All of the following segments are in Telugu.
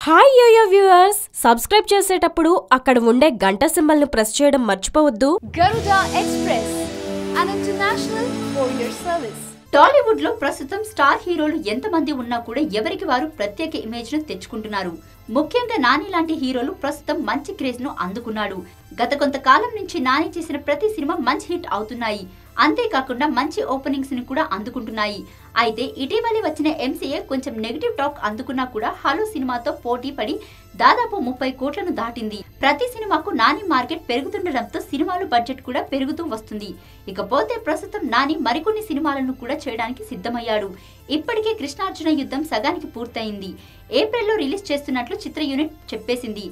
హాయ్ యోయో వ్యూవర్స్ సబ్స్క్రైబ్ చేసేటప్పుడు అక్కడ ఉండే గంట సింబల్ను ప్రెస్ చేయడం మర్చిపోవద్దు. Garuda Express, an international courier service. టాలీవుడ్లో ప్రస్తుతం స్టార్ హీరోలు ఎంతమంది ఉన్నా కూడా ఎవరికి వారు ప్రత్యేక ఇమేజ్ను తెచ్చుకుంటున్నారు. ముఖ్యంగా నాని లాంటి హీరోలు ప్రస్తుతం మంచి క్రేజ్ను అందుకున్నాడు. గత కొంతకాలం నుంచి నాని చేసిన ప్రతి సినిమా మంచి హిట్ అవుతున్నాయి. అంతేకాకుండా మంచి ఓపెనింగ్స్ని కూడా అందుకుంటున్నాయి. అయితే ఇటీవలి వచ్చిన ఎంసీఏ కొంచెం నెగిటివ్ టాక్ అందుకున్నా కూడా హలో సినిమాతో పోటీ పడి దాదాపు ముప్పై కోట్లను దాటింది. ప్రతి సినిమాకు నాని మార్కెట్ పెరుగుతుండటంతో సినిమాలు బడ్జెట్ కూడా పెరుగుతూ వస్తుంది. ఇకపోతే ప్రస్తుతం నాని మరికొన్ని సినిమాలను కూడా చేయడానికి సిద్ధమయ్యాడు. ఇప్పటికే కృష్ణార్జున యుద్ధం సగానికి పూర్తయింది. ఏప్రిల్లో రిలీజ్ చేస్తున్నట్లు చిత్ర యూనిట్ చెప్పేసింది.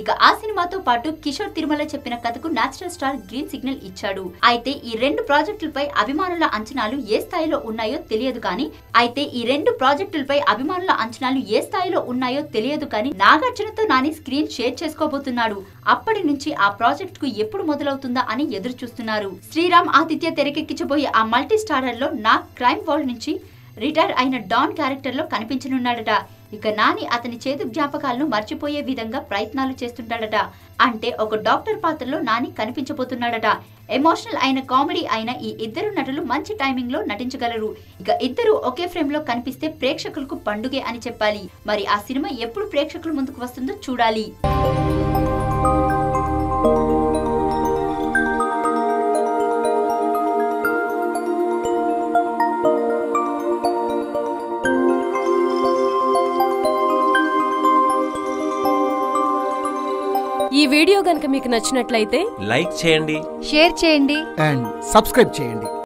ఇక ఆ సినిమాతో పాటు కిషోర్ తిరుమల చెప్పిన కథకు నేచురల్ స్టార్ గ్రీన్ సిగ్నల్ ఇచ్చాడు. అయితే ఈ రెండు ప్రాజెక్టులపై అభిమానుల అంచనాలు ఏ స్థాయిలో ఉన్నాయో తెలియదు కానీ అయితే ఈ రెండు ప్రాజెక్టులపై అభిమానుల అంచనాలు ఏ స్థాయిలో ఉన్నాయో తెలియదు కానీ నాగార్జునతో నాని స్క్రీన్ షేర్ చేసుకోబోతున్నాడు. అప్పటి నుంచి ఆ ప్రాజెక్ట్కు ఎప్పుడు మొదలవుతుందా అని ఎదురు చూస్తున్నారు శ్రీరామ్ ఆదిత్య తెరకెక్కించబోయే ఆ మల్టీ స్టారర్లో నా క్రైమ్ వరల్డ్ నుంచి రిటైర్ అయిన డాన్ క్యారెక్టర్లో కనిపించనున్నాడట. ఇక నాని అతని చేదు జ్ఞాపకాలను మర్చిపోయే విధంగా ప్రయత్నాలు చేస్తుంటాడట. అంటే ఒక డాక్టర్ పాత్రలో నాని కనిపించబోతున్నాడట. ఎమోషనల్ అయిన కామెడీ అయిన ఈ ఇద్దరు నటులు మంచి టైమింగ్లో నటించగలరు. ఇక ఇద్దరు ఒకే ఫ్రేమ్లో కనిపిస్తే ప్రేక్షకులకు పండుగే అని చెప్పాలి. మరి ఆ సినిమా ఎప్పుడు ప్రేక్షకుల ముందుకు వస్తుందో చూడాలి. ఈ వీడియో గనుక మీకు నచ్చినట్లయితే లైక్ చేయండి. షేర్ చేయండి. అండ్ సబ్స్క్రైబ్ చేయండి.